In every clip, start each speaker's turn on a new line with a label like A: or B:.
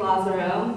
A: Lazaro,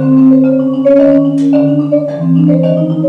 A: Thank you.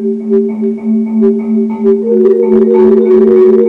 A: Thank you.